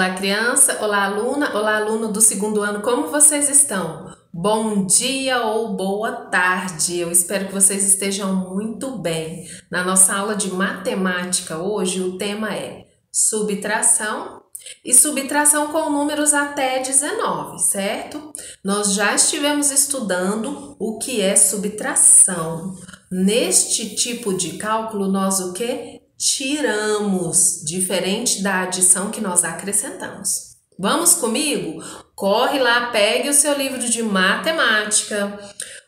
Olá, criança, olá, aluna, olá, aluno do segundo ano, como vocês estão? Bom dia ou boa tarde, eu espero que vocês estejam muito bem. Na nossa aula de matemática hoje, o tema é subtração e subtração com números até 19, certo? Nós já estivemos estudando o que é subtração. Neste tipo de cálculo, nós o que? Tiramos, diferente da adição que nós acrescentamos. Vamos comigo? Corre lá, pegue o seu livro de matemática,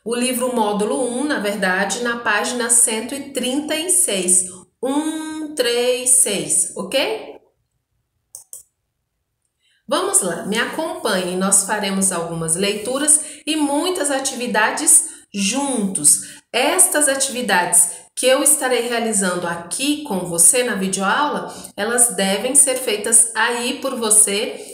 o livro módulo 1, na verdade, na página 136. 136, ok? Vamos lá, me acompanhe, nós faremos algumas leituras e muitas atividades juntos. Estas atividades que eu estarei realizando aqui com você na videoaula, elas devem ser feitas aí por você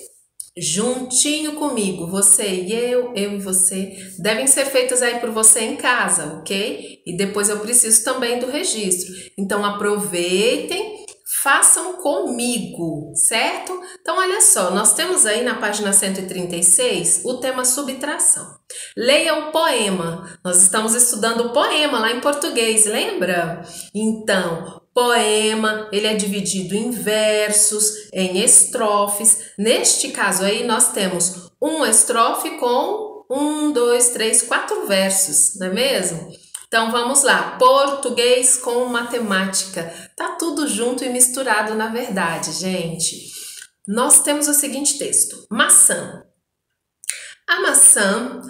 juntinho comigo, você e eu, eu e você, devem ser feitas aí por você em casa, ok? E depois eu preciso também do registro. Então aproveitem façam comigo, certo? Então, olha só, nós temos aí na página 136 o tema subtração. Leia o poema. Nós estamos estudando o poema lá em português, lembra? Então, poema, ele é dividido em versos, em estrofes. Neste caso aí, nós temos um estrofe com um, dois, três, quatro versos, não é mesmo? Então vamos lá, português com matemática. Tá tudo junto e misturado na verdade, gente. Nós temos o seguinte texto: maçã. A maçã,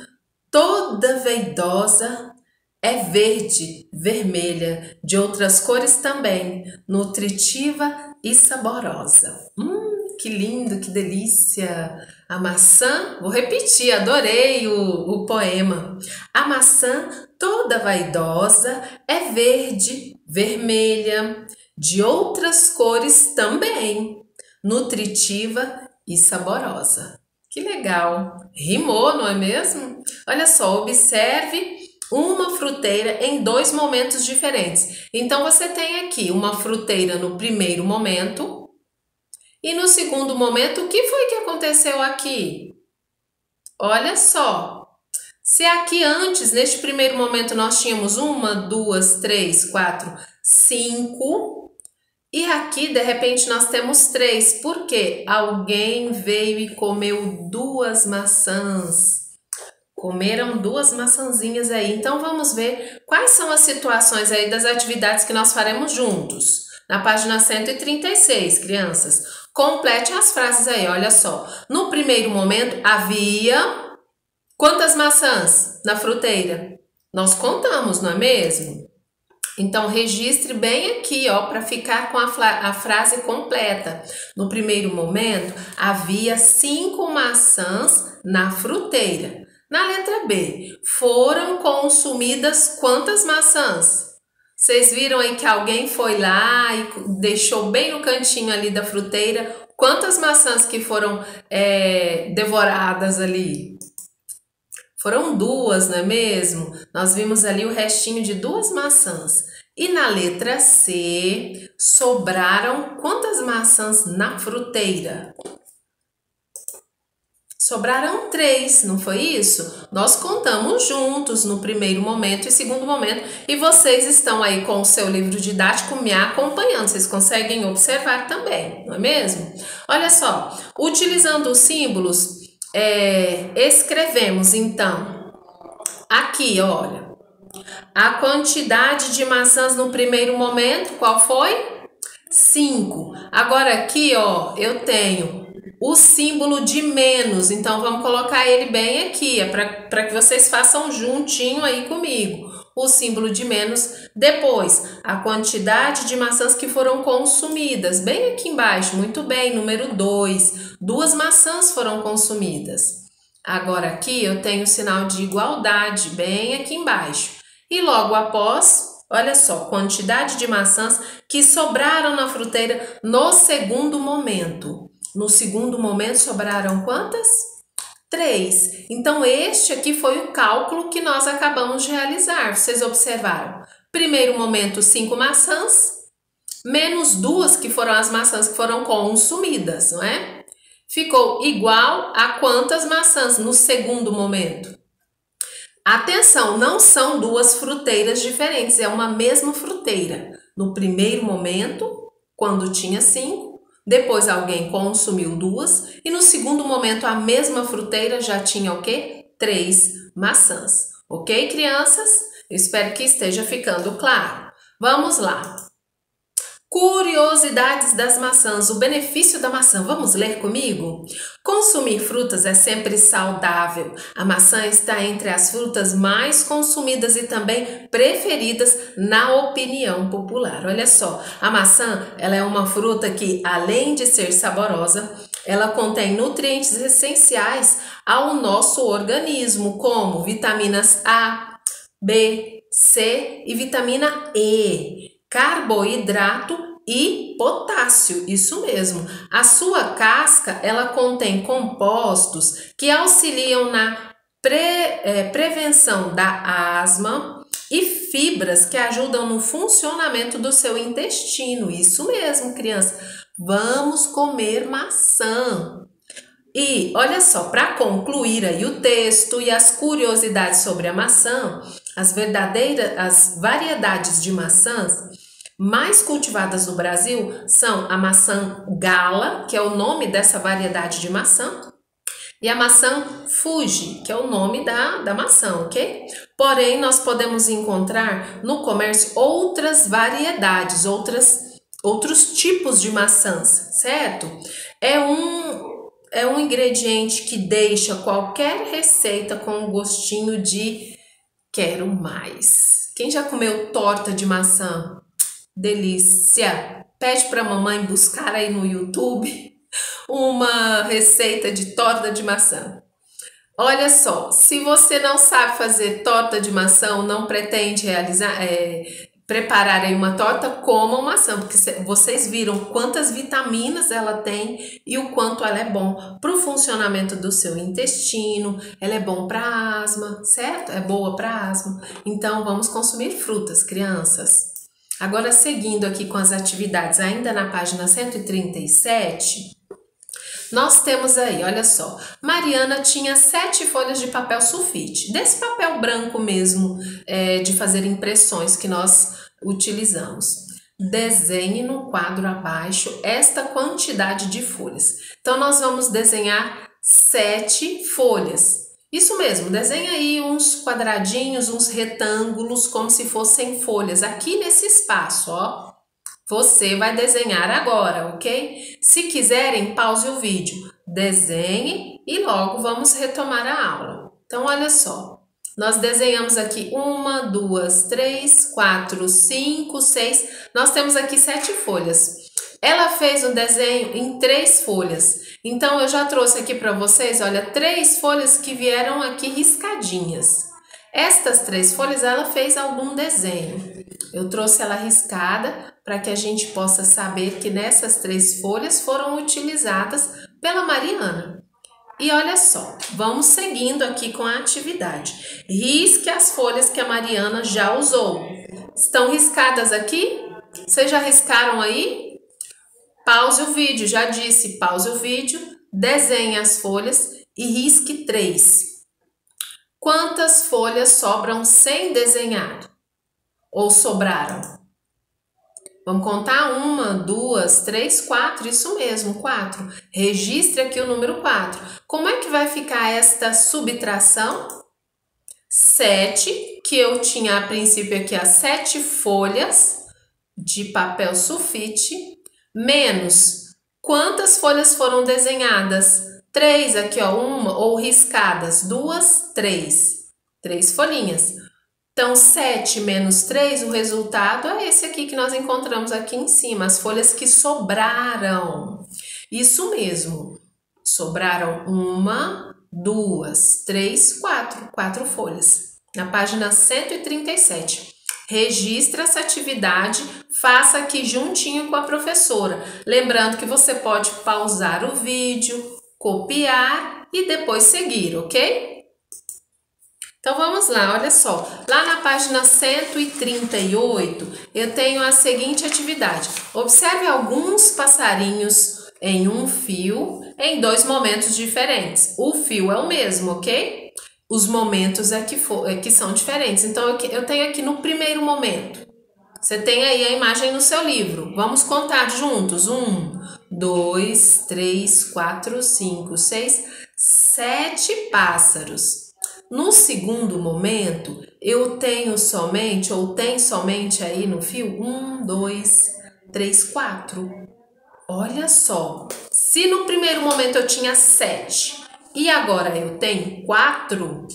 toda veidosa, é verde, vermelha, de outras cores também, nutritiva e saborosa. Hum, que lindo, que delícia! A maçã, vou repetir, adorei o, o poema. A maçã toda vaidosa, é verde, vermelha, de outras cores também, nutritiva e saborosa. Que legal! Rimou, não é mesmo? Olha só, observe uma fruteira em dois momentos diferentes. Então você tem aqui uma fruteira no primeiro momento e no segundo momento, o que foi que aconteceu aqui? Olha só, se aqui antes, neste primeiro momento, nós tínhamos uma, duas, três, quatro, cinco, e aqui de repente nós temos três, porque alguém veio e comeu duas maçãs. Comeram duas maçãzinhas aí. Então vamos ver quais são as situações aí das atividades que nós faremos juntos. Na página 136, crianças. Complete as frases aí, olha só. No primeiro momento havia Quantas maçãs na fruteira? Nós contamos, não é mesmo? Então, registre bem aqui, ó, para ficar com a, a, frase completa. No primeiro momento, havia cinco maçãs na fruteira. Na letra B, foram consumidas quantas maçãs? Vocês viram aí que alguém foi lá e deixou bem no cantinho ali da fruteira quantas maçãs que foram é, devoradas ali? Foram duas, não é mesmo? Nós vimos ali o restinho de duas maçãs. E na letra C, sobraram quantas maçãs na fruteira? Sobraram três, não foi isso? Nós contamos juntos no primeiro momento e segundo momento, e vocês estão aí com o seu livro didático me acompanhando, vocês conseguem observar também, não é mesmo? Olha só, utilizando os símbolos, é, escrevemos então aqui, olha, a quantidade de maçãs no primeiro momento, qual foi? 5. Agora aqui, ó, eu tenho o símbolo de menos, então vamos colocar ele bem aqui, é para que vocês façam juntinho aí comigo o símbolo de menos. Depois, a quantidade de maçãs que foram consumidas, bem aqui embaixo, muito bem, número 2. Duas maçãs foram consumidas. Agora aqui eu tenho o sinal de igualdade, bem aqui embaixo. E logo após, olha só, quantidade de maçãs que sobraram na fruteira no segundo momento. No segundo momento sobraram quantas? 3. Então, este aqui foi o cálculo que nós acabamos de realizar. Vocês observaram? Primeiro momento, 5 maçãs, menos duas que foram as maçãs que foram consumidas, não é? ficou igual a quantas maçãs no segundo momento? Atenção, não são duas fruteiras diferentes, é uma mesma fruteira. No primeiro momento, quando tinha cinco, depois alguém consumiu duas, e no segundo momento a mesma fruteira já tinha o quê? Três maçãs. Ok, crianças? Espero que esteja ficando claro. Vamos lá. Curiosidades das maçãs, o benefício da maçã. Vamos ler comigo? Consumir frutas é sempre saudável. A maçã está entre as frutas mais consumidas e também preferidas na opinião popular. Olha só, a maçã, ela é uma fruta que além de ser saborosa, ela contém nutrientes essenciais ao nosso organismo, como vitaminas A, B, C e vitamina E carboidrato e potássio, isso mesmo. A sua casca, ela contém compostos que auxiliam na pre, é, prevenção da asma e fibras que ajudam no funcionamento do seu intestino. Isso mesmo, criança. Vamos comer maçã. E olha só, para concluir aí o texto e as curiosidades sobre a maçã, as verdadeiras as variedades de maçãs mais cultivadas no Brasil são a maçã gala, que é o nome dessa variedade de maçã, e a maçã Fuji, que é o nome da, da maçã, ok? Porém, nós podemos encontrar no comércio outras variedades, outras, outros tipos de maçãs, certo? É um, é um ingrediente que deixa qualquer receita com um gostinho de quero mais. Quem já comeu torta de maçã? Delícia! Pede para a mamãe buscar aí no YouTube uma receita de torta de maçã. Olha só, se você não sabe fazer torta de maçã, não pretende realizar, é, preparar aí uma torta, comam maçã, porque vocês viram quantas vitaminas ela tem e o quanto ela é bom para o funcionamento do seu intestino, ela é bom para asma, certo? É boa para asma. Então vamos consumir frutas, crianças. Agora, seguindo aqui com as atividades, ainda na página 137, nós temos aí, olha só, Mariana tinha sete folhas de papel sulfite, desse papel branco mesmo, é, de fazer impressões que nós utilizamos. Desenhe no quadro abaixo esta quantidade de folhas. Então, nós vamos desenhar sete folhas. Isso mesmo, desenha aí uns quadradinhos, uns retângulos, como se fossem folhas, aqui nesse espaço, ó. Você vai desenhar agora, ok? Se quiserem, pause o vídeo, desenhe e logo vamos retomar a aula. Então, olha só, nós desenhamos aqui uma, duas, três, quatro, cinco, seis, nós temos aqui sete folhas. Ela fez um desenho em três folhas. Então, eu já trouxe aqui para vocês, olha, três folhas que vieram aqui riscadinhas. Estas três folhas, ela fez algum desenho. Eu trouxe ela riscada para que a gente possa saber que nessas três folhas foram utilizadas pela Mariana. E olha só, vamos seguindo aqui com a atividade. Risque as folhas que a Mariana já usou. Estão riscadas aqui? Vocês já riscaram aí? Pause o vídeo, já disse, pause o vídeo, desenhe as folhas e risque três. Quantas folhas sobram sem desenhar? Ou sobraram? Vamos contar uma, duas, três, quatro, isso mesmo, quatro. Registre aqui o número quatro. Como é que vai ficar esta subtração? Sete, que eu tinha a princípio aqui as sete folhas de papel sulfite, menos quantas folhas foram desenhadas? Três aqui, ó, uma, ou riscadas, duas, três. Três folhinhas. Então, 7 menos 3, o resultado é esse aqui que nós encontramos aqui em cima, as folhas que sobraram. Isso mesmo, sobraram uma, duas, três, quatro, quatro folhas. Na página 137. Registre essa atividade, faça aqui juntinho com a professora. Lembrando que você pode pausar o vídeo, copiar e depois seguir, ok? Então vamos lá, olha só. Lá na página 138, eu tenho a seguinte atividade. Observe alguns passarinhos em um fio em dois momentos diferentes. O fio é o mesmo, ok? Os momentos é que, for, é que são diferentes. Então, eu, eu tenho aqui no primeiro momento. Você tem aí a imagem no seu livro. Vamos contar juntos. Um, dois, três, quatro, cinco, seis, sete pássaros. No segundo momento, eu tenho somente, ou tem somente aí no fio, um, dois, três, quatro. Olha só, se no primeiro momento eu tinha sete e agora eu tenho quatro,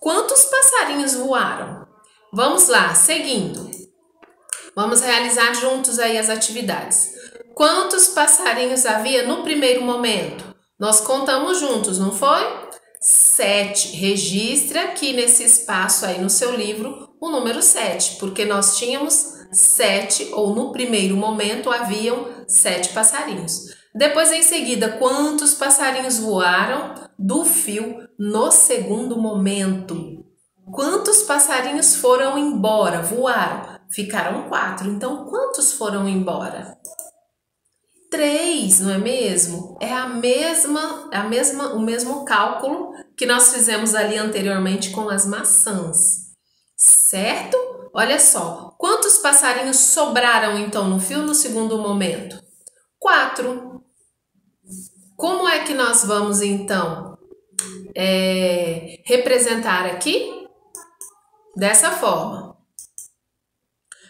quantos passarinhos voaram? Vamos lá, seguindo. Vamos realizar juntos aí as atividades. Quantos passarinhos havia no primeiro momento? Nós contamos juntos, não foi? Sete. Registre aqui nesse espaço aí no seu livro o número sete, porque nós tínhamos sete, ou no primeiro momento haviam sete passarinhos. Depois, em seguida, quantos passarinhos voaram do fio no segundo momento? Quantos passarinhos foram embora, voaram? Ficaram quatro. Então, quantos foram embora? Três, não é mesmo? É a mesma, a mesma, o mesmo cálculo que nós fizemos ali anteriormente com as maçãs, certo? Olha só, quantos passarinhos sobraram então no fio no segundo momento? Quatro. Como é que nós vamos então é, representar aqui? Dessa forma.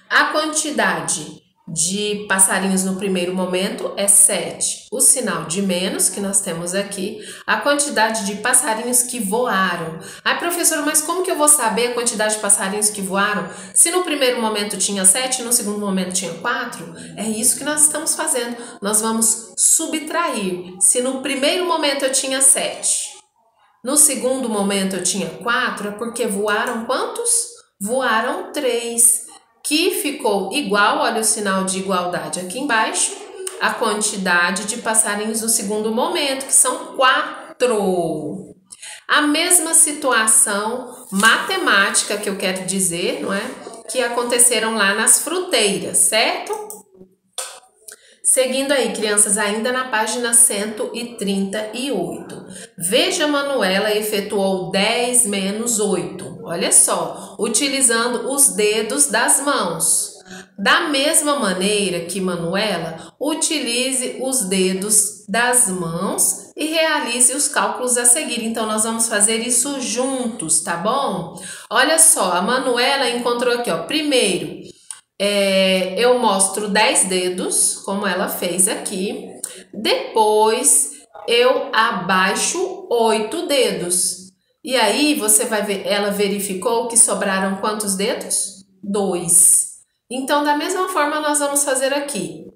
A quantidade de passarinhos no primeiro momento é 7. O sinal de menos que nós temos aqui, a quantidade de passarinhos que voaram. Ai, professor, mas como que eu vou saber a quantidade de passarinhos que voaram? Se no primeiro momento tinha 7, no segundo momento tinha 4? É isso que nós estamos fazendo. Nós vamos subtrair. Se no primeiro momento eu tinha 7, no segundo momento eu tinha 4, é porque voaram quantos? Voaram 3 que ficou igual, olha o sinal de igualdade aqui embaixo, a quantidade de passarinhos no segundo momento, que são quatro. A mesma situação matemática que eu quero dizer, não é? Que aconteceram lá nas fruteiras, certo? Seguindo aí, crianças, ainda na página 138. Veja, Manuela efetuou 10 menos 8. Olha só, utilizando os dedos das mãos. Da mesma maneira que Manuela, utilize os dedos das mãos e realize os cálculos a seguir. Então, nós vamos fazer isso juntos, tá bom? Olha só, a Manuela encontrou aqui, ó, primeiro é, eu mostro 10 dedos, como ela fez aqui. Depois eu abaixo 8 dedos. E aí você vai ver, ela verificou que sobraram quantos dedos? Dois. Então, da mesma forma, nós vamos fazer aqui.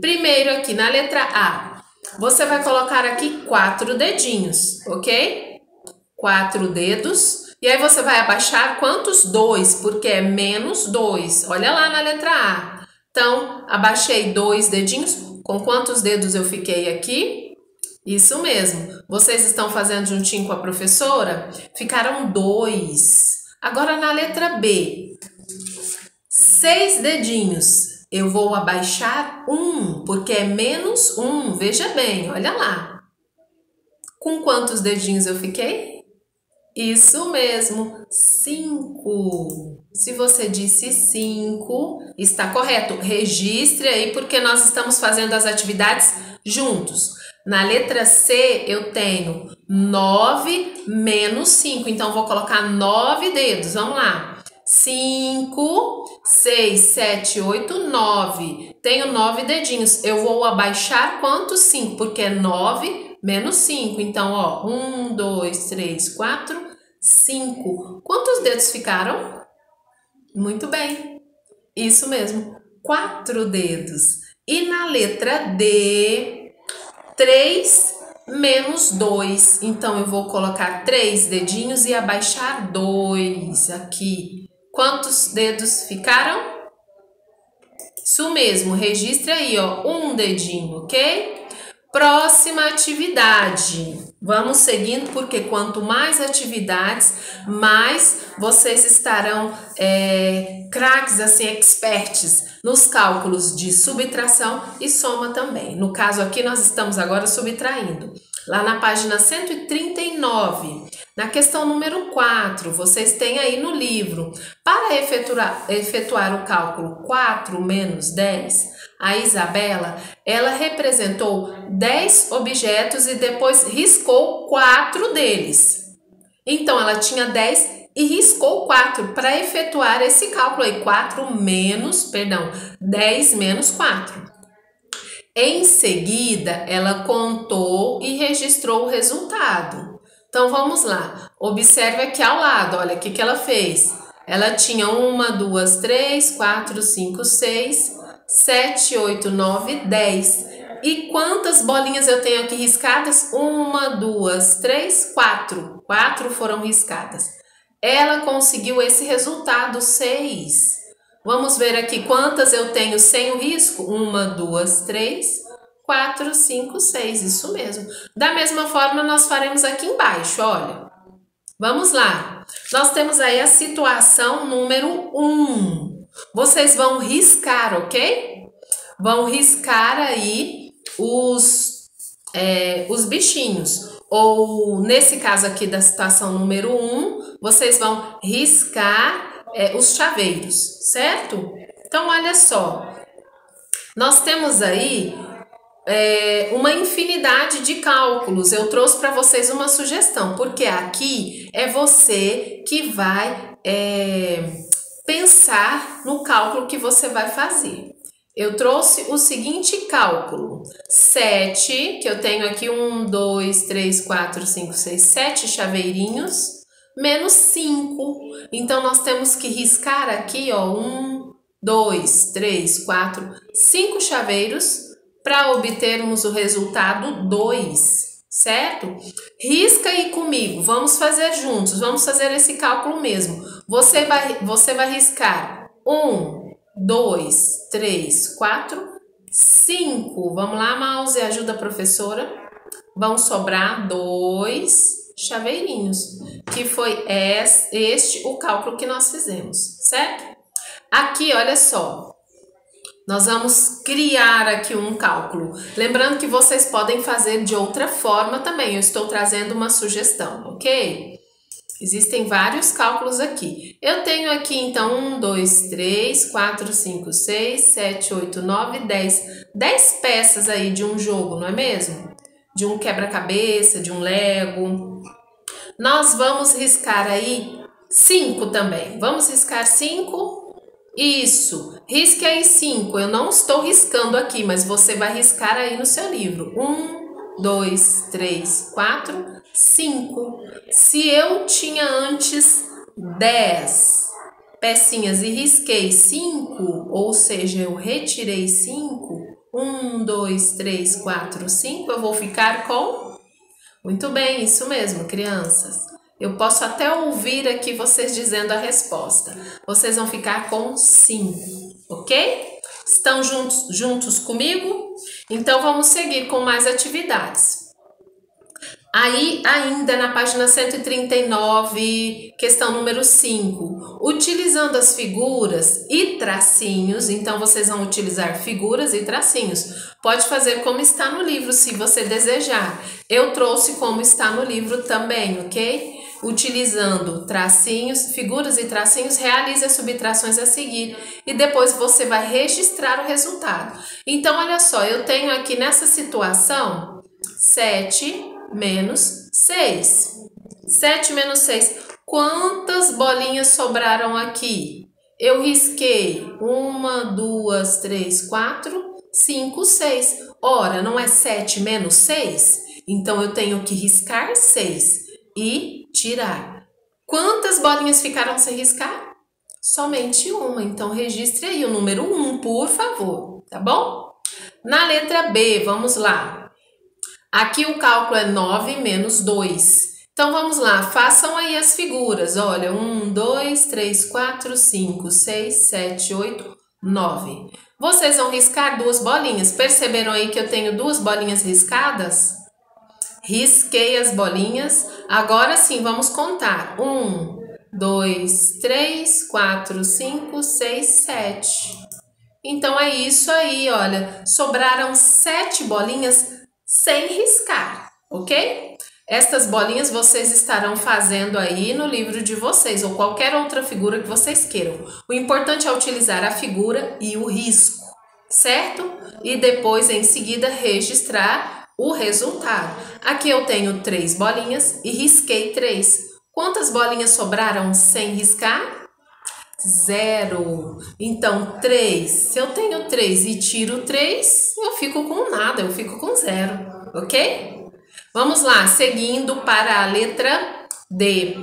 Primeiro aqui na letra A, você vai colocar aqui quatro dedinhos, ok? Quatro dedos. E aí você vai abaixar quantos? Dois, porque é menos dois. Olha lá na letra A. Então, abaixei dois dedinhos. Com quantos dedos eu fiquei aqui? Isso mesmo. Vocês estão fazendo juntinho com a professora? Ficaram dois. Agora na letra B. Seis dedinhos. Eu vou abaixar um, porque é menos um. Veja bem, olha lá. Com quantos dedinhos eu fiquei? Isso mesmo, cinco. Se você disse cinco, está correto. Registre aí porque nós estamos fazendo as atividades juntos. Na letra C eu tenho nove menos cinco, então vou colocar nove dedos. Vamos lá. Cinco, seis, sete, oito, nove. Tenho nove dedinhos. Eu vou abaixar quantos? Cinco, porque é nove menos cinco. Então, ó, um, dois, três, quatro, 5. Quantos dedos ficaram? Muito bem. Isso mesmo. Quatro dedos. E na letra D, 3 menos 2. Então, eu vou colocar três dedinhos e abaixar dois aqui. Quantos dedos ficaram? Isso mesmo, registre aí, ó, um dedinho, ok? Próxima atividade. Vamos seguindo, porque quanto mais atividades, mais vocês estarão é, craques, assim, experts nos cálculos de subtração e soma também. No caso aqui, nós estamos agora subtraindo. Lá na página 139, na questão número 4, vocês têm aí no livro, para efetuar, efetuar o cálculo 4 menos 10, a Isabela, ela representou 10 objetos e depois riscou 4 deles. Então, ela tinha 10 e riscou 4 para efetuar esse cálculo aí. 4 menos, perdão, 10 menos 4. Em seguida, ela contou e registrou o resultado. Então, vamos lá. Observe aqui ao lado, olha o que, que ela fez. Ela tinha uma, duas, três, quatro, cinco, seis, 7, 8, 9, 10. E quantas bolinhas eu tenho aqui riscadas? Uma, duas, três, quatro. Quatro foram riscadas. Ela conseguiu esse resultado, 6. Vamos ver aqui quantas eu tenho sem o risco? Uma, duas, três, quatro, cinco, seis. Isso mesmo. Da mesma forma, nós faremos aqui embaixo, olha. Vamos lá. Nós temos aí a situação número 1. Um. Vocês vão riscar, ok? Vão riscar aí os, é, os bichinhos. Ou nesse caso aqui da situação número 1, um, vocês vão riscar é, os chaveiros, certo? Então, olha só. Nós temos aí é, uma infinidade de cálculos. Eu trouxe para vocês uma sugestão, porque aqui é você que vai é, pensar no cálculo que você vai fazer. Eu trouxe o seguinte cálculo: 7, que eu tenho aqui 1, 2, 3, 4, 5, 6, 7 chaveirinhos, menos 5. Então, nós temos que riscar aqui, ó, 1, 2, 3, 4, 5 chaveiros para obtermos o resultado 2 certo? Risca aí comigo, vamos fazer juntos, vamos fazer esse cálculo mesmo. Você vai, você vai riscar um, dois, três, quatro, cinco. Vamos lá, mouse, ajuda a professora. Vão sobrar dois chaveirinhos, que foi este o cálculo que nós fizemos, certo? Aqui, olha só, nós vamos criar aqui um cálculo. Lembrando que vocês podem fazer de outra forma também. Eu estou trazendo uma sugestão, ok? Existem vários cálculos aqui. Eu tenho aqui, então, 1, 2, 3, 4, 5, 6, 7, 8, 9, 10. 10 peças aí de um jogo, não é mesmo? De um quebra-cabeça, de um Lego. Nós vamos riscar aí 5 também. Vamos riscar 5 isso. Risque aí cinco. Eu não estou riscando aqui, mas você vai riscar aí no seu livro. Um, dois, três, quatro, cinco. Se eu tinha antes dez pecinhas e risquei cinco, ou seja, eu retirei cinco, um, dois, três, quatro, cinco, eu vou ficar com. Muito bem, isso mesmo, crianças. Eu posso até ouvir aqui vocês dizendo a resposta. Vocês vão ficar com sim, ok? Estão juntos, juntos comigo? Então vamos seguir com mais atividades. Aí, ainda na página 139, questão número 5, utilizando as figuras e tracinhos, então vocês vão utilizar figuras e tracinhos. Pode fazer como está no livro, se você desejar. Eu trouxe como está no livro também, ok? utilizando tracinhos, figuras e tracinhos, realize as subtrações a seguir e depois você vai registrar o resultado. Então, olha só, eu tenho aqui nessa situação 7 menos 6. 7 menos 6. Quantas bolinhas sobraram aqui? Eu risquei uma, duas, três, quatro, cinco, seis. Ora, não é 7 menos 6? Então, eu tenho que riscar 6 e tirar. Quantas bolinhas ficaram sem riscar? Somente uma. Então, registre aí o número 1, um, por favor, tá bom? Na letra B, vamos lá. Aqui o cálculo é 9 menos 2. Então, vamos lá, façam aí as figuras. Olha, 1, 2, 3, 4, 5, 6, 7, 8, 9. Vocês vão riscar duas bolinhas. Perceberam aí que eu tenho duas bolinhas riscadas? risquei as bolinhas. Agora sim, vamos contar. Um, dois, três, quatro, cinco, seis, sete. Então é isso aí, olha. Sobraram sete bolinhas sem riscar, ok? Estas bolinhas vocês estarão fazendo aí no livro de vocês ou qualquer outra figura que vocês queiram. O importante é utilizar a figura e o risco, certo? E depois, em seguida, registrar o resultado. Aqui eu tenho três bolinhas e risquei três. Quantas bolinhas sobraram sem riscar? Zero. Então, três. Se eu tenho três e tiro três, eu fico com nada, eu fico com zero, ok? Vamos lá, seguindo para a letra D.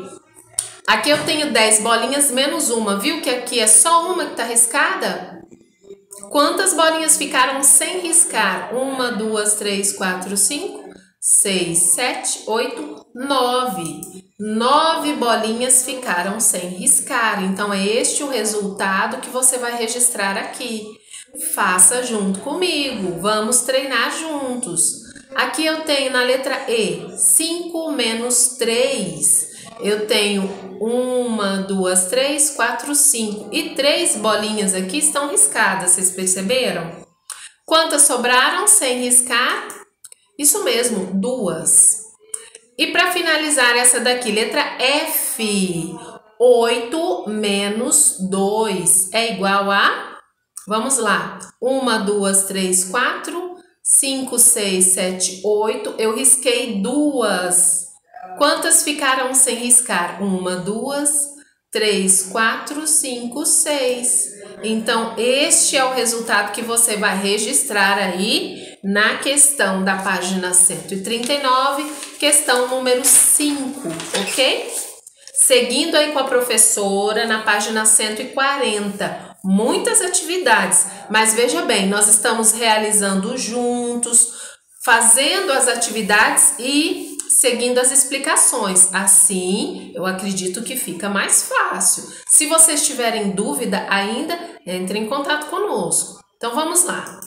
Aqui eu tenho 10 bolinhas menos uma, viu que aqui é só uma que está riscada? Quantas bolinhas ficaram sem riscar? Uma, duas, três, quatro, cinco, seis, sete, oito, nove. Nove bolinhas ficaram sem riscar. Então, é este o resultado que você vai registrar aqui. Faça junto comigo. Vamos treinar juntos. Aqui eu tenho na letra E, 5 menos 3. Eu tenho uma, duas, três, quatro, cinco. E três bolinhas aqui estão riscadas, vocês perceberam? Quantas sobraram sem riscar? Isso mesmo, duas. E para finalizar essa daqui, letra F. 8 menos 2 é igual a? Vamos lá. Uma, duas, três, quatro. 5, 6, 7, 8. Eu risquei duas. Quantas ficaram sem riscar? Uma, duas, três, quatro, cinco, seis. Então, este é o resultado que você vai registrar aí na questão da página 139, questão número 5, ok? Seguindo aí com a professora na página 140 muitas atividades, mas veja bem, nós estamos realizando juntos, fazendo as atividades e seguindo as explicações. Assim, eu acredito que fica mais fácil. Se vocês tiverem dúvida ainda, entre em contato conosco. Então vamos lá.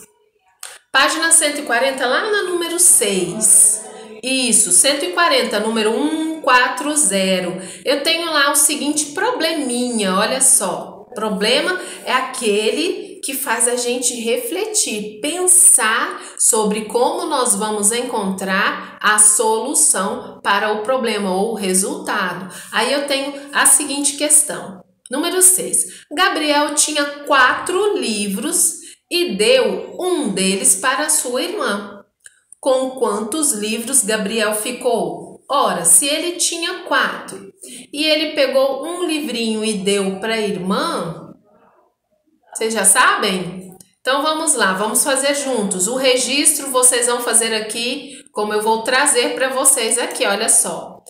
Página 140, lá na número 6. Isso, 140, número 140. Eu tenho lá o seguinte probleminha, olha só. Problema é aquele que faz a gente refletir, pensar sobre como nós vamos encontrar a solução para o problema ou o resultado. Aí eu tenho a seguinte questão. Número 6. Gabriel tinha quatro livros e deu um deles para sua irmã. Com quantos livros Gabriel ficou? Ora, se ele tinha quatro e ele pegou um livrinho e deu para a irmã, vocês já sabem? Então vamos lá, vamos fazer juntos. O registro vocês vão fazer aqui, como eu vou trazer para vocês aqui, olha só.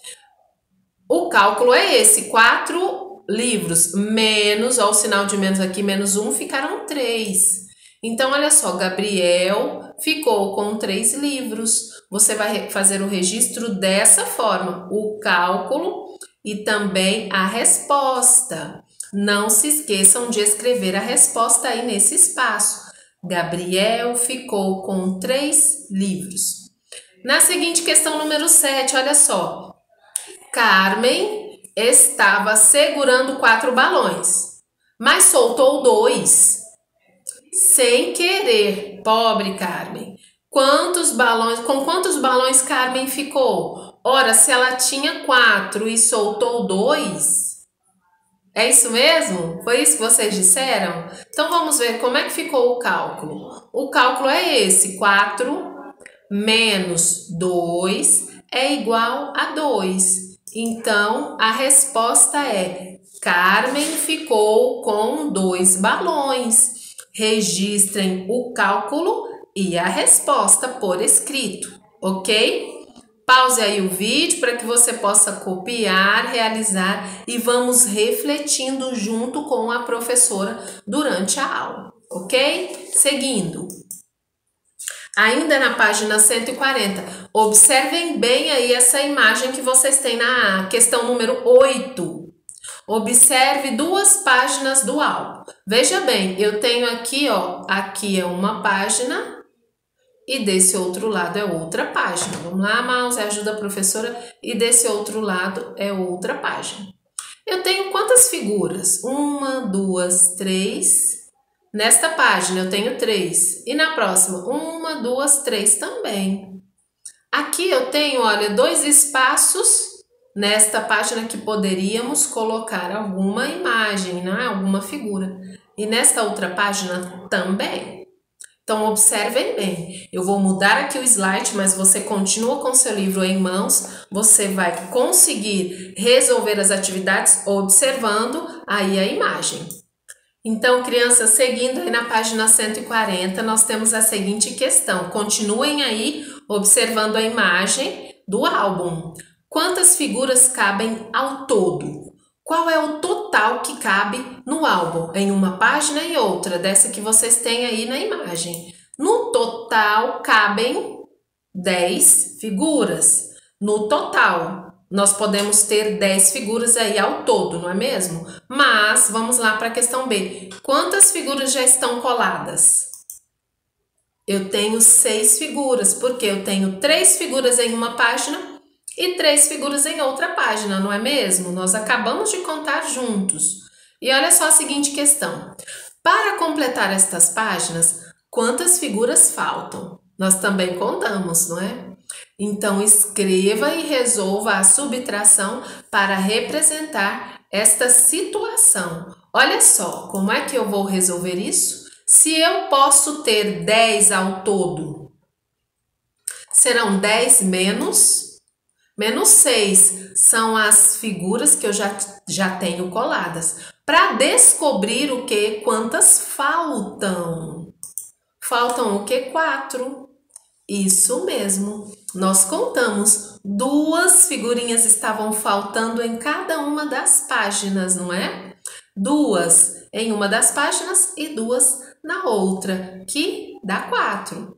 O cálculo é esse, quatro livros, menos, ó, o sinal de menos aqui, menos um, ficaram três. Então, olha só, Gabriel ficou com três livros. Você vai fazer o registro dessa forma, o cálculo e também a resposta. Não se esqueçam de escrever a resposta aí nesse espaço. Gabriel ficou com três livros. Na seguinte questão número 7, olha só. Carmen estava segurando quatro balões, mas soltou dois sem querer. Pobre Carmen. Quantos balões, com quantos balões Carmen ficou? Ora, se ela tinha quatro e soltou dois, é isso mesmo? Foi isso que vocês disseram? Então vamos ver como é que ficou o cálculo. O cálculo é esse: 4 menos 2 é igual a 2. Então a resposta é: Carmen ficou com dois balões. Registrem o cálculo e a resposta por escrito, ok? Pause aí o vídeo para que você possa copiar, realizar e vamos refletindo junto com a professora durante a aula, ok? Seguindo. Ainda na página 140, observem bem aí essa imagem que vocês têm na questão número 8. Observe duas páginas do álbum. Veja bem, eu tenho aqui, ó, aqui é uma página e desse outro lado é outra página. Vamos lá, mouse, ajuda a professora, e desse outro lado é outra página. Eu tenho quantas figuras? Uma, duas, três. Nesta página eu tenho três. E na próxima? Uma, duas, três também. Aqui eu tenho, olha, dois espaços nesta página que poderíamos colocar alguma imagem, né? alguma figura. E nesta outra página também. Então, observem bem. Eu vou mudar aqui o slide, mas você continua com seu livro em mãos. Você vai conseguir resolver as atividades observando aí a imagem. Então, crianças, seguindo aí na página 140, nós temos a seguinte questão. Continuem aí observando a imagem do álbum. Quantas figuras cabem ao todo? Qual é o total que cabe no álbum, em uma página e outra, dessa que vocês têm aí na imagem? No total, cabem 10 figuras. No total, nós podemos ter 10 figuras aí ao todo, não é mesmo? Mas, vamos lá para a questão B. Quantas figuras já estão coladas? Eu tenho 6 figuras, porque eu tenho 3 figuras em uma página e três figuras em outra página, não é mesmo? Nós acabamos de contar juntos. E olha só a seguinte questão. Para completar estas páginas, quantas figuras faltam? Nós também contamos, não é? Então, escreva e resolva a subtração para representar esta situação. Olha só, como é que eu vou resolver isso? Se eu posso ter 10 ao todo, serão 10 menos Menos 6 são as figuras que eu já, já tenho coladas. Para descobrir o que, quantas faltam? Faltam o que? 4. Isso mesmo. Nós contamos. Duas figurinhas estavam faltando em cada uma das páginas, não é? Duas em uma das páginas e duas na outra, que dá quatro.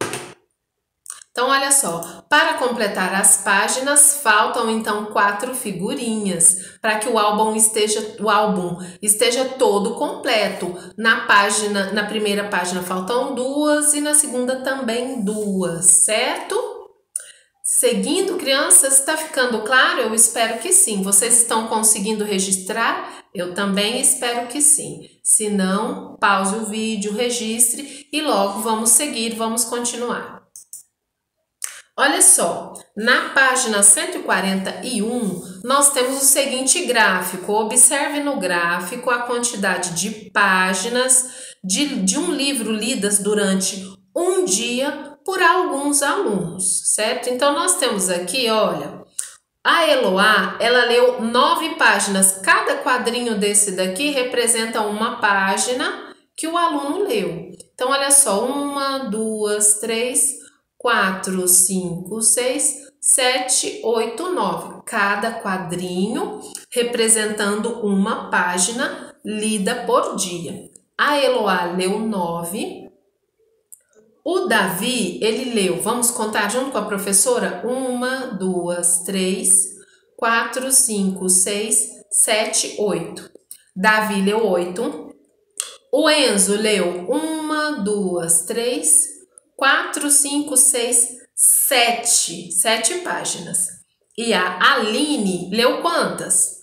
Então, olha só, para completar as páginas, faltam então quatro figurinhas para que o álbum esteja o álbum esteja todo completo. Na página, na primeira página faltam duas e na segunda também duas, certo? Seguindo, crianças, está ficando claro? Eu espero que sim. Vocês estão conseguindo registrar? Eu também espero que sim. Se não, pause o vídeo, registre e logo vamos seguir, vamos continuar. Olha só, na página 141, nós temos o seguinte gráfico. Observe no gráfico a quantidade de páginas de, de um livro lidas durante um dia por alguns alunos, certo? Então, nós temos aqui, olha, a Eloá, ela leu nove páginas. Cada quadrinho desse daqui representa uma página que o aluno leu. Então, olha só, uma, duas, três, 4, 5, 6, 7, 8, 9. Cada quadrinho representando uma página lida por dia. A Eloá leu 9. O Davi, ele leu, vamos contar junto com a professora? 1, 2, 3, 4, 5, 6, 7, 8. Davi leu 8. O Enzo leu 1, 2, 3, 4, 5, 6, 7. 7 páginas. E a Aline leu quantas?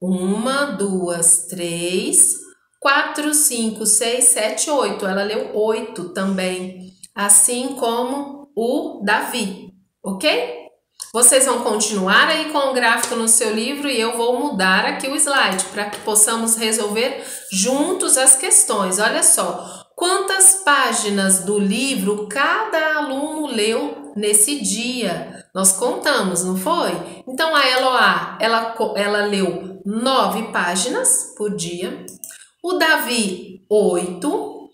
Uma, duas, três, quatro, cinco, seis, sete, oito. Ela leu oito também, assim como o Davi, ok? Vocês vão continuar aí com o gráfico no seu livro e eu vou mudar aqui o slide para que possamos resolver juntos as questões. Olha só, Quantas páginas do livro cada aluno leu nesse dia? Nós contamos, não foi? Então a Eloá, ela, ela leu nove páginas por dia. O Davi, oito.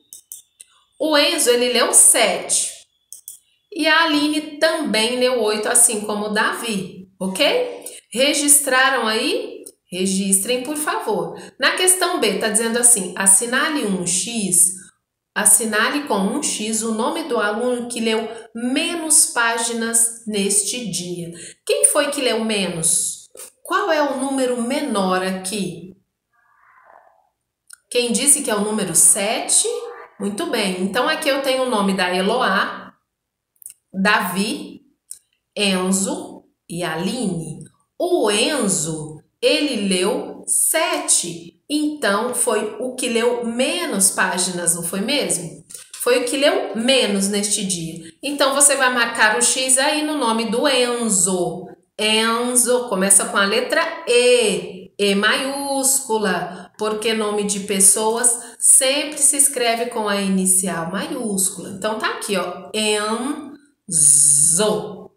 O Enzo, ele leu sete. E a Aline também leu oito, assim como o Davi, ok? Registraram aí? Registrem, por favor. Na questão B, está dizendo assim: assinale um X Assinale com um X o nome do aluno que leu menos páginas neste dia. Quem foi que leu menos? Qual é o número menor aqui? Quem disse que é o número 7? Muito bem. Então aqui eu tenho o nome da Eloá. Davi, Enzo e Aline. O Enzo, ele leu sete, então foi o que leu menos páginas, não foi mesmo? Foi o que leu menos neste dia. Então você vai marcar o X aí no nome do Enzo. Enzo começa com a letra E, E maiúscula, porque nome de pessoas sempre se escreve com a inicial maiúscula. Então tá aqui, ó, Enzo.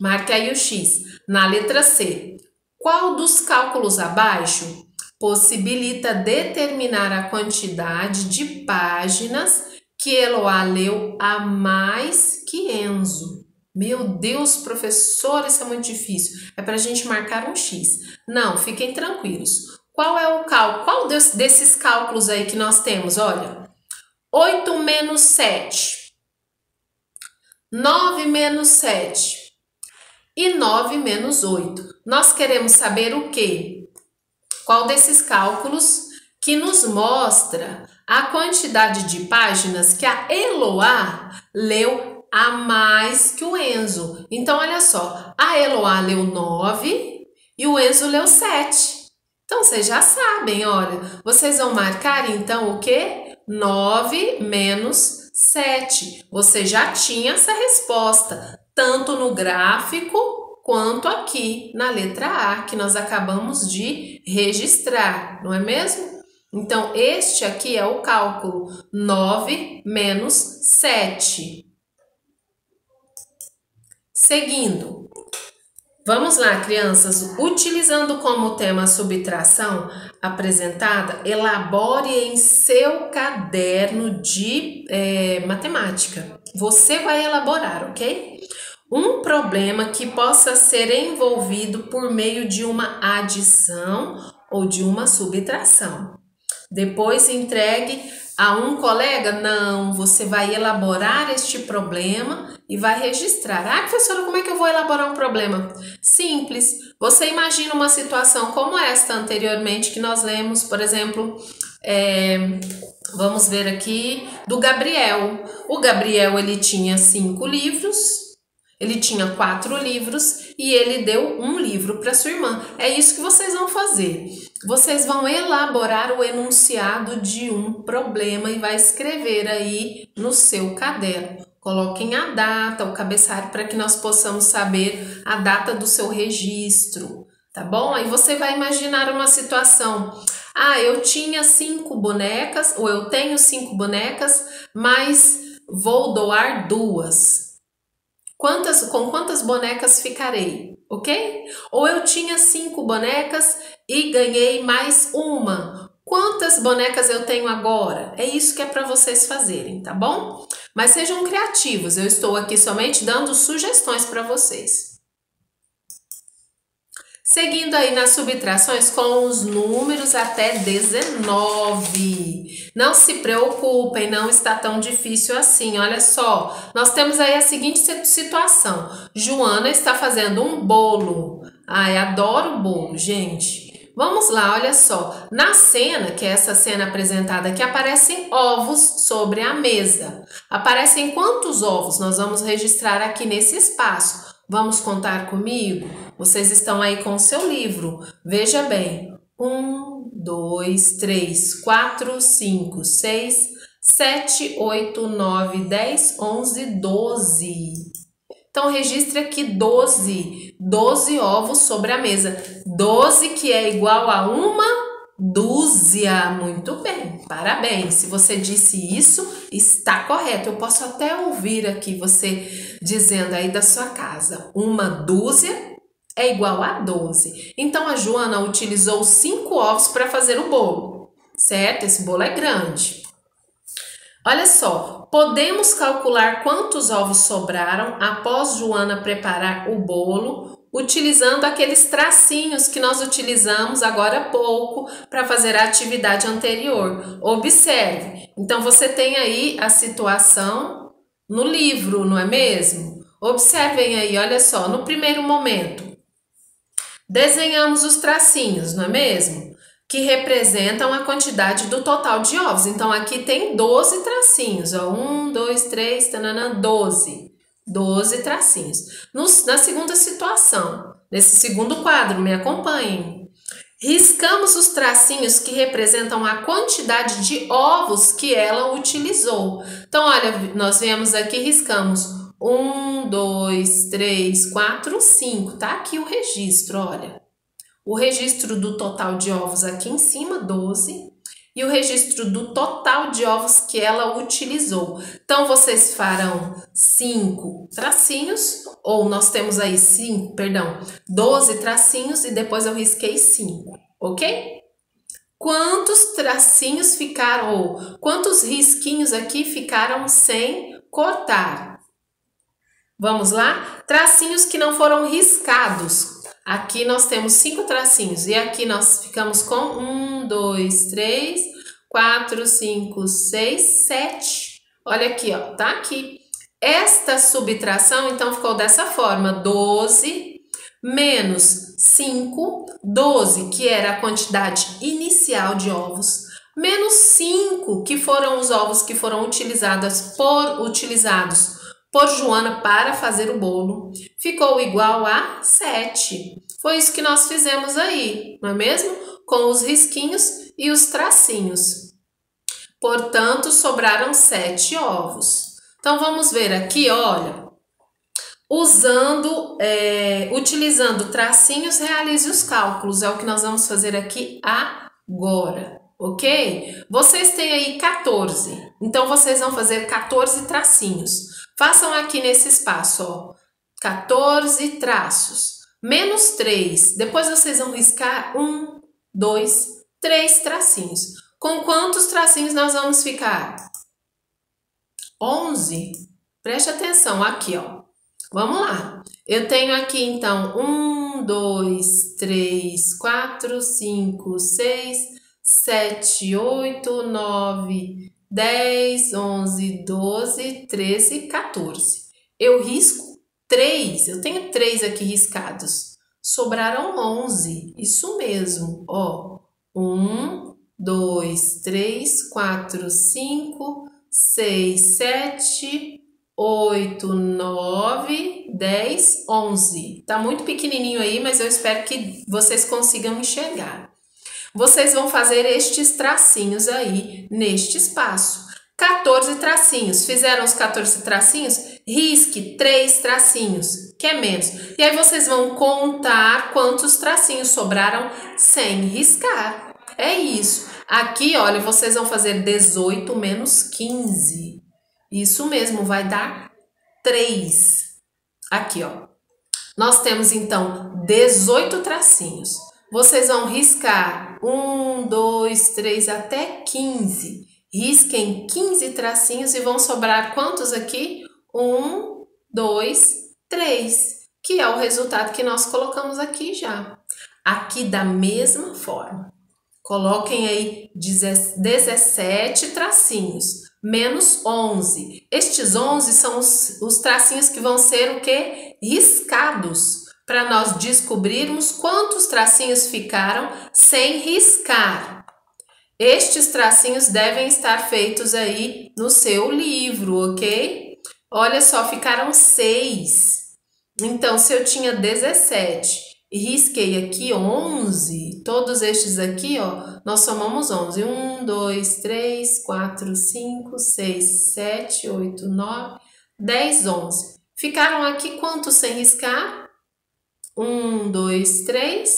Marque aí o X. Na letra C, qual dos cálculos abaixo possibilita determinar a quantidade de páginas que Eloá leu a mais que Enzo? Meu Deus, professor, isso é muito difícil. É para a gente marcar um X. Não, fiquem tranquilos. Qual é o cálculo? Qual desses cálculos aí que nós temos? Olha, 8 menos 7, 9 menos 7 e 9 menos 8. Nós queremos saber o quê? Qual desses cálculos que nos mostra a quantidade de páginas que a Eloá leu a mais que o Enzo. Então, olha só, a Eloá leu 9 e o Enzo leu 7. Então, vocês já sabem, olha, vocês vão marcar então o que? 9 menos 7. Você já tinha essa resposta, tanto no gráfico quanto aqui na letra A, que nós acabamos de registrar, não é mesmo? Então, este aqui é o cálculo 9 menos 7. Seguindo, vamos lá, crianças. Utilizando como tema a subtração apresentada, elabore em seu caderno de é, matemática. Você vai elaborar, ok? Um problema que possa ser envolvido por meio de uma adição ou de uma subtração. Depois entregue a um colega? Não, você vai elaborar este problema e vai registrar. Ah, professora, como é que eu vou elaborar um problema? Simples. Você imagina uma situação como esta anteriormente que nós lemos, por exemplo, é, vamos ver aqui do Gabriel. O Gabriel ele tinha cinco livros, ele tinha quatro livros e ele deu um livro para sua irmã. É isso que vocês vão fazer. Vocês vão elaborar o enunciado de um problema e vai escrever aí no seu caderno. Coloquem a data, o cabeçalho, para que nós possamos saber a data do seu registro, tá bom? Aí você vai imaginar uma situação. Ah, eu tinha cinco bonecas, ou eu tenho cinco bonecas, mas vou doar duas. Quantas, com quantas bonecas ficarei? Ok? Ou eu tinha cinco bonecas e ganhei mais uma. Quantas bonecas eu tenho agora? É isso que é para vocês fazerem, tá bom? Mas sejam criativos, eu estou aqui somente dando sugestões para vocês. Seguindo aí nas subtrações com os números até 19. Não se preocupem, não está tão difícil assim. Olha só, nós temos aí a seguinte situação. Joana está fazendo um bolo. Ai, adoro bolo, gente. Vamos lá, olha só. Na cena, que é essa cena apresentada aqui, aparecem ovos sobre a mesa. Aparecem quantos ovos nós vamos registrar aqui nesse espaço? Vamos contar comigo? Vocês estão aí com o seu livro. Veja bem. Um, dois, três, quatro, cinco, seis, sete, oito, nove, dez, onze, doze. Então, registre aqui 12, 12 ovos sobre a mesa. 12 que é igual a uma dúzia. Muito bem, parabéns. Se você disse isso, está correto. Eu posso até ouvir aqui você dizendo aí da sua casa. Uma dúzia é igual a 12. Então, a Joana utilizou 5 ovos para fazer o bolo, certo? Esse bolo é grande. Olha só, podemos calcular quantos ovos sobraram após Joana preparar o bolo, utilizando aqueles tracinhos que nós utilizamos agora há pouco para fazer a atividade anterior. Observe. Então você tem aí a situação no livro, não é mesmo? Observem aí, olha só, no primeiro momento. Desenhamos os tracinhos, não é mesmo? que representam a quantidade do total de ovos. Então, aqui tem 12 tracinhos, ó. 1, 2, 3, tanana, 12. 12 tracinhos. No, na segunda situação, nesse segundo quadro, me acompanhem. Riscamos os tracinhos que representam a quantidade de ovos que ela utilizou. Então, olha, nós viemos aqui riscamos um, dois, três, quatro, cinco. Tá aqui o registro, olha. O registro do total de ovos aqui em cima, 12 e o registro do total de ovos que ela utilizou. Então, vocês farão cinco tracinhos, ou nós temos aí cinco, perdão, 12 tracinhos e depois eu risquei cinco, ok? Quantos tracinhos ficaram, ou quantos risquinhos aqui ficaram sem cortar? Vamos lá? Tracinhos que não foram riscados, Aqui nós temos cinco tracinhos e aqui nós ficamos com um, dois, três, quatro, cinco, seis, sete. Olha aqui, ó, tá aqui. Esta subtração, então, ficou dessa forma: 12 menos 5, 12, que era a quantidade inicial de ovos, menos 5, que foram os ovos que foram utilizados por utilizados por Joana para fazer o bolo, ficou igual a 7. Foi isso que nós fizemos aí, não é mesmo? Com os risquinhos e os tracinhos. Portanto, sobraram 7 ovos. Então, vamos ver aqui, olha. Usando, é, utilizando tracinhos, realize os cálculos. É o que nós vamos fazer aqui agora, ok? Vocês têm aí 14. Então, vocês vão fazer 14 tracinhos. Façam aqui nesse espaço, ó, 14 traços, menos 3. Depois vocês vão riscar 1, 2, 3 tracinhos. Com quantos tracinhos nós vamos ficar? 11. Preste atenção aqui, ó. Vamos lá. Eu tenho aqui, então, 1, 2, 3, 4, 5, 6, 7, 8, 9, 10, 11, 12, 13, 14. Eu risco 3, eu tenho 3 aqui riscados. Sobraram 11, isso mesmo, ó. 1, 2, 3, 4, 5, 6, 7, 8, 9, 10, 11. Tá muito pequenininho aí, mas eu espero que vocês consigam enxergar. Vocês vão fazer estes tracinhos aí neste espaço. 14 tracinhos. Fizeram os 14 tracinhos? Risque 3 tracinhos, que é menos. E aí vocês vão contar quantos tracinhos sobraram sem riscar. É isso. Aqui, olha, vocês vão fazer 18 menos 15. Isso mesmo, vai dar 3. Aqui, ó. Nós temos, então, 18 tracinhos. Vocês vão riscar 1, 2, 3 até 15. Risquem 15 tracinhos e vão sobrar quantos aqui? 1, 2, 3, que é o resultado que nós colocamos aqui já. Aqui da mesma forma. Coloquem aí 17 tracinhos, menos 11. Estes 11 são os, os tracinhos que vão ser o que? Riscados para nós descobrirmos quantos tracinhos ficaram sem riscar. Estes tracinhos devem estar feitos aí no seu livro, ok? Olha só, ficaram seis. Então, se eu tinha 17 e risquei aqui 11, todos estes aqui, ó, nós somamos 11. 1, 2, 3, 4, 5, 6, 7, 8, 9, 10, 11. Ficaram aqui quantos sem riscar? Um, dois, três,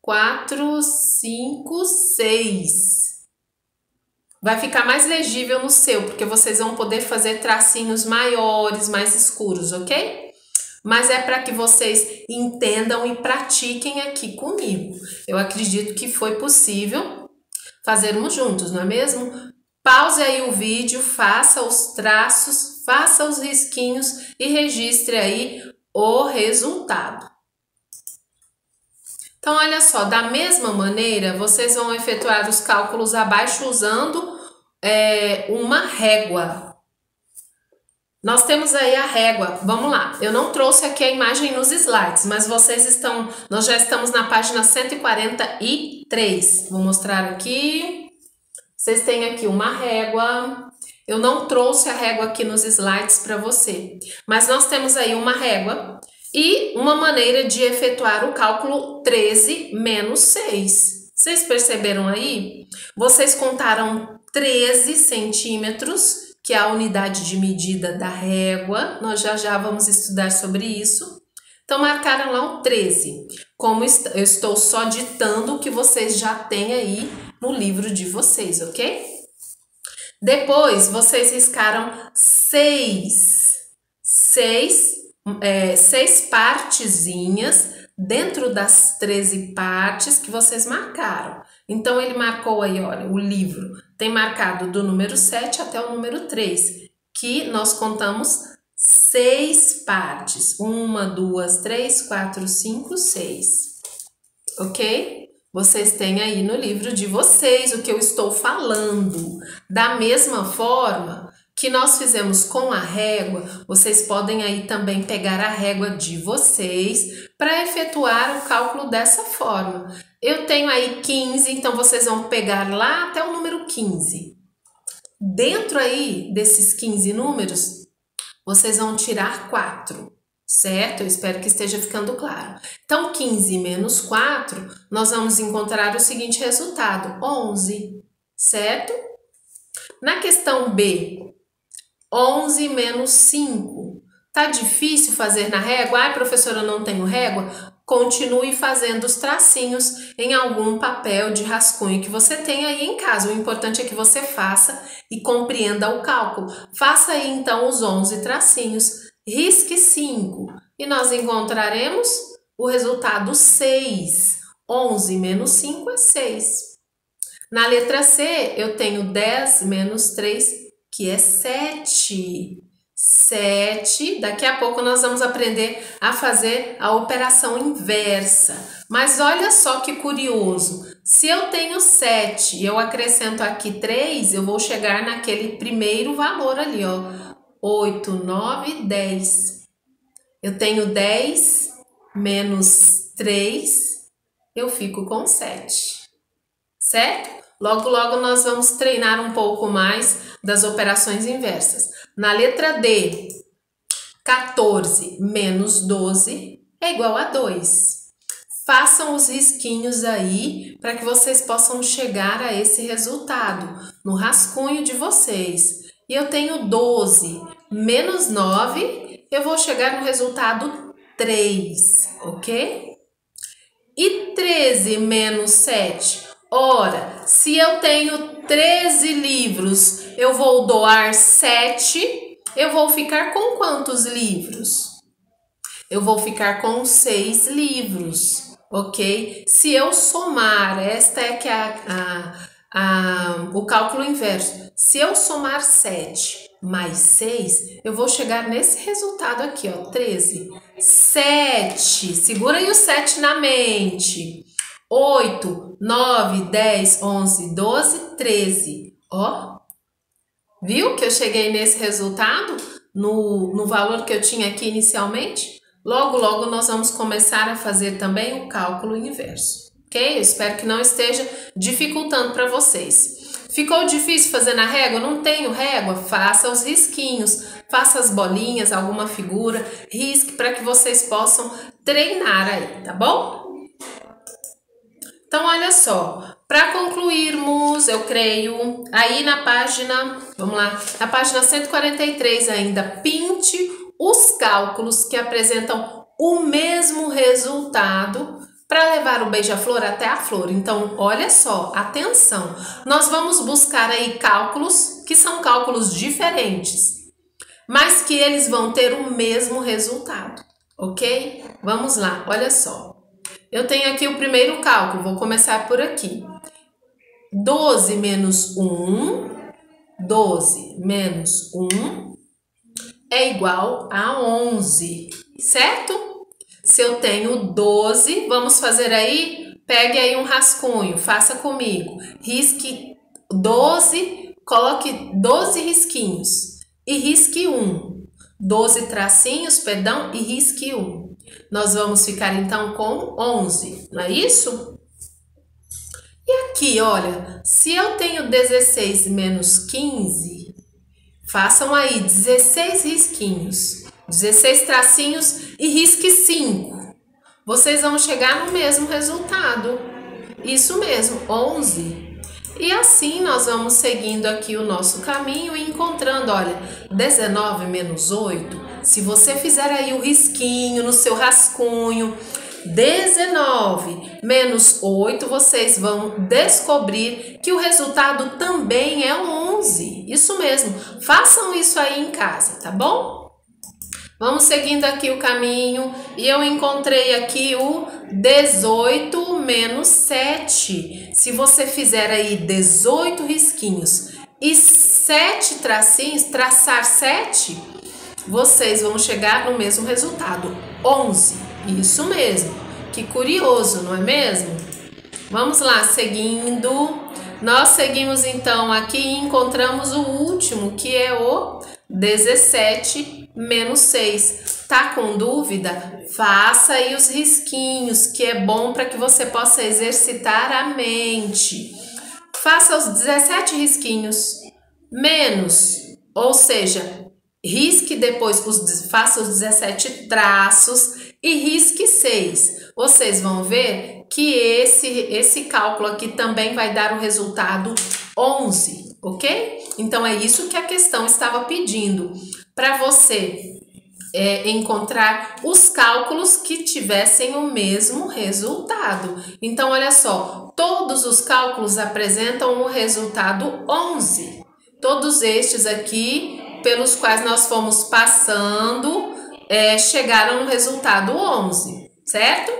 quatro, cinco, seis. Vai ficar mais legível no seu, porque vocês vão poder fazer tracinhos maiores, mais escuros, ok? Mas é para que vocês entendam e pratiquem aqui comigo. Eu acredito que foi possível fazermos juntos, não é mesmo? Pause aí o vídeo, faça os traços, faça os risquinhos e registre aí o resultado. Então, olha só, da mesma maneira, vocês vão efetuar os cálculos abaixo usando é, uma régua. Nós temos aí a régua. Vamos lá. Eu não trouxe aqui a imagem nos slides, mas vocês estão, nós já estamos na página 143. Vou mostrar aqui. Vocês têm aqui uma régua. Eu não trouxe a régua aqui nos slides para você, mas nós temos aí uma régua e uma maneira de efetuar o cálculo 13 menos 6. Vocês perceberam aí? Vocês contaram 13 centímetros, que é a unidade de medida da régua. Nós já já vamos estudar sobre isso. Então, marcaram lá um 13. Como eu estou só ditando o que vocês já têm aí no livro de vocês, ok? Depois, vocês riscaram seis, seis, é, seis partezinhas dentro das 13 partes que vocês marcaram. Então, ele marcou aí, olha, o livro tem marcado do número 7 até o número 3, que nós contamos seis partes. Uma, duas, três, quatro, cinco, seis. Ok? Vocês têm aí no livro de vocês o que eu estou falando. Da mesma forma que nós fizemos com a régua, vocês podem aí também pegar a régua de vocês para efetuar o cálculo dessa forma. Eu tenho aí 15, então vocês vão pegar lá até o número 15. Dentro aí desses 15 números, vocês vão tirar 4, certo? Eu espero que esteja ficando claro. Então, 15 menos 4, nós vamos encontrar o seguinte resultado, 11, certo? Na questão B, 11 menos 5. Tá difícil fazer na régua? Ah, professora, não tenho régua? continue fazendo os tracinhos em algum papel de rascunho que você tem aí em casa. O importante é que você faça e compreenda o cálculo. Faça aí então os 11 tracinhos, risque 5 e nós encontraremos o resultado 6. 11 menos 5 é 6. Na letra C, eu tenho 10 menos 3, que é 7. 7. Daqui a pouco nós vamos aprender a fazer a operação inversa. Mas olha só que curioso. Se eu tenho 7 e eu acrescento aqui 3, eu vou chegar naquele primeiro valor ali, ó. 8, 9, 10. Eu tenho 10 menos 3, eu fico com 7. Certo? Logo, logo nós vamos treinar um pouco mais das operações inversas. Na letra D, 14 menos 12 é igual a 2. Façam os risquinhos aí para que vocês possam chegar a esse resultado no rascunho de vocês. E eu tenho 12 menos 9, eu vou chegar no resultado 3, ok? E 13 menos 7? Ora, se eu tenho 13 livros eu vou doar sete, eu vou ficar com quantos livros? Eu vou ficar com seis livros, ok? Se eu somar, esta é que é a, a, a, o cálculo inverso. Se eu somar 7 mais 6, eu vou chegar nesse resultado aqui, ó, 13. 7, segura aí o 7 na mente. 8, 9, 10, 11, 12, 13. Ó, Viu que eu cheguei nesse resultado no, no valor que eu tinha aqui inicialmente? Logo, logo nós vamos começar a fazer também o cálculo inverso, ok? Eu espero que não esteja dificultando para vocês. Ficou difícil fazer na régua? Não tenho régua? Faça os risquinhos, faça as bolinhas, alguma figura, risque para que vocês possam treinar aí, tá bom? Então, olha só, para concluirmos, eu creio, aí na página, vamos lá, na página 143 ainda, pinte os cálculos que apresentam o mesmo resultado para levar o beija-flor até a flor. Então, olha só, atenção, nós vamos buscar aí cálculos que são cálculos diferentes, mas que eles vão ter o mesmo resultado, ok? Vamos lá, olha só. Eu tenho aqui o primeiro cálculo, vou começar por aqui. 12 menos 1, 12 menos 1 é igual a 11, certo? Se eu tenho 12, vamos fazer aí, pegue aí um rascunho, faça comigo. Risque 12, coloque 12 risquinhos e risque 1. 12 tracinhos, perdão, e risque 1. Nós vamos ficar então com 11, não é isso? E aqui, olha, se eu tenho 16 menos 15, Façam aí 16 risquinhos, 16 tracinhos e risque 5. Vocês vão chegar no mesmo resultado. Isso mesmo, 11. E assim nós vamos seguindo aqui o nosso caminho e encontrando, olha, 19 menos 8. Se você fizer aí o risquinho no seu rascunho, 19 menos 8, vocês vão descobrir que o resultado também é 11. Isso mesmo, façam isso aí em casa, tá bom? Vamos seguindo aqui o caminho e eu encontrei aqui o 18 menos 7. Se você fizer aí 18 risquinhos e 7 tracinhos, traçar 7, vocês vão chegar no mesmo resultado, 11. Isso mesmo. Que curioso, não é mesmo? Vamos lá, seguindo. Nós seguimos então aqui e encontramos o último, que é o 17 menos 6. Tá com dúvida? Faça aí os risquinhos, que é bom para que você possa exercitar a mente. Faça os 17 risquinhos menos, ou seja, risque depois, os, faça os 17 traços e risque 6. Vocês vão ver que esse, esse cálculo aqui também vai dar o resultado 11, ok? Então, é isso que a questão estava pedindo, para você é, encontrar os cálculos que tivessem o mesmo resultado. Então, olha só, todos os cálculos apresentam o resultado 11. Todos estes aqui, pelos quais nós fomos passando é, chegaram no resultado 11, certo?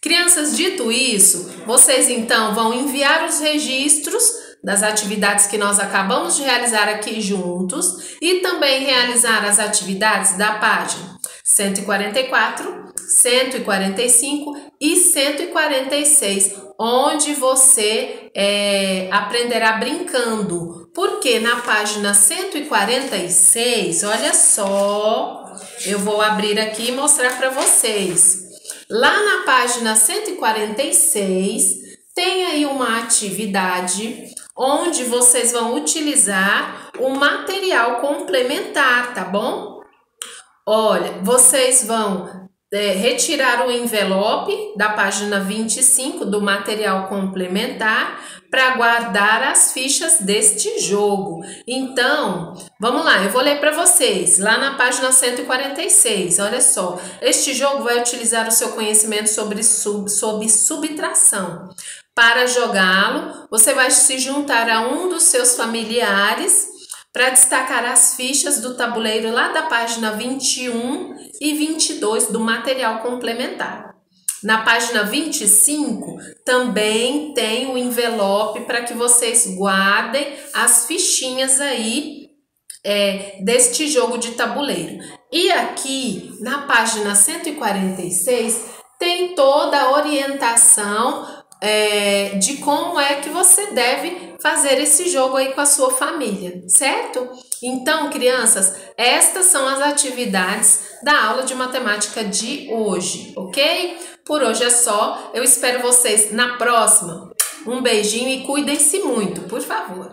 Crianças, dito isso, vocês então vão enviar os registros das atividades que nós acabamos de realizar aqui juntos e também realizar as atividades da página 144, 145 e 146, onde você é, aprenderá brincando. Porque na página 146, olha só, eu vou abrir aqui e mostrar para vocês. Lá na página 146, tem aí uma atividade onde vocês vão utilizar o material complementar, tá bom? Olha, vocês vão é, retirar o envelope da página 25 do material complementar para guardar as fichas deste jogo. Então, vamos lá, eu vou ler para vocês, lá na página 146, olha só. Este jogo vai utilizar o seu conhecimento sobre, sub, sobre subtração. Para jogá-lo, você vai se juntar a um dos seus familiares para destacar as fichas do tabuleiro lá da página 21 e 22 do material complementar. Na página 25 também tem o envelope para que vocês guardem as fichinhas aí é, deste jogo de tabuleiro. E aqui na página 146 tem toda a orientação é, de como é que você deve fazer esse jogo aí com a sua família, certo? Então, crianças, estas são as atividades da aula de matemática de hoje, ok? Por hoje é só. Eu espero vocês na próxima. Um beijinho e cuidem-se muito, por favor.